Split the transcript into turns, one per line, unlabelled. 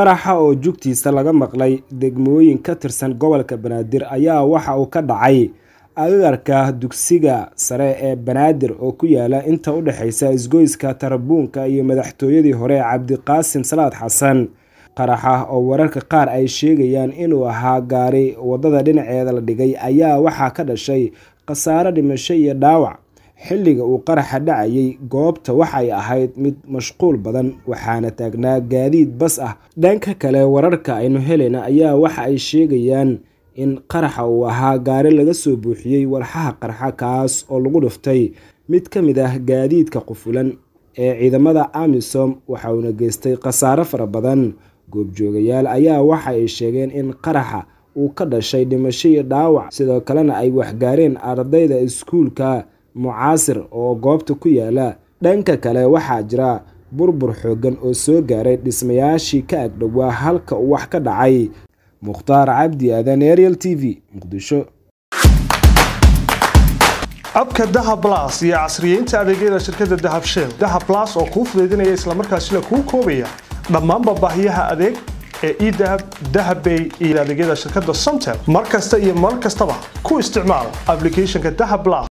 qaraxa oo jugtiisa laga maqlay degmooyin ka tirsan gobolka banaadir ayaa waxa uu ka dhacay. Agagarka dugsiga sare ee banaadir oo ku yaalla inta u dhexeysa isgoyska tarabuunka iyo madaxtooyadii hore cabdiqaasim salaad xasan qaraxa oo wararka qaar ay sheegayaan inuu ahaa gaari waddada dhinaceeda la dhigay ayaa waxaa ka dhashay khasaare dhimasho iyo dhaawac xilliga uu qaraxa dhacayay goobta waxay ahayd mid mashquul badan waxaana taagnaa gaadiid bas ah. Dhanka kale wararka aynu helayna ayaa waxa ay sheegayaan in qaraxa uu ahaa gaari laga soo buuxiyey walxaha qarxa kaas oo lagu dhiftay mid ka mid ah gaadiidka qufulan ee ciidamada amisom waxa uuna geystay khasaare fara badan. Goobjoogayaal ayaa waxa ay sheegeen in qaraxa uu ka dhashay dhimasho iyo dhaawac sidoo kalena ay waxgaareen ardayda iskuulka mucaasir oo goobta ku yaalla dhanka kale waxaa jira burbur xooggan oo soo gaaray dhismayaashii ka agdhowaa halka uu wax ka dhacay. Mukhtaar cabdi aadan ariel t v muqdisho.
Abka dahab las iyo casriyeynta adeegyada shirkadda dahab shell. Dahab las oo kuu fudaydinaya islamarkaasina kuu koobaya dhammaanba baahiyaha adeeg ee edahab dahabbay iyo adeegyada shirkadda somtel mar kasta iyo mar kastaba ku isticmaal ablicathonka dahab las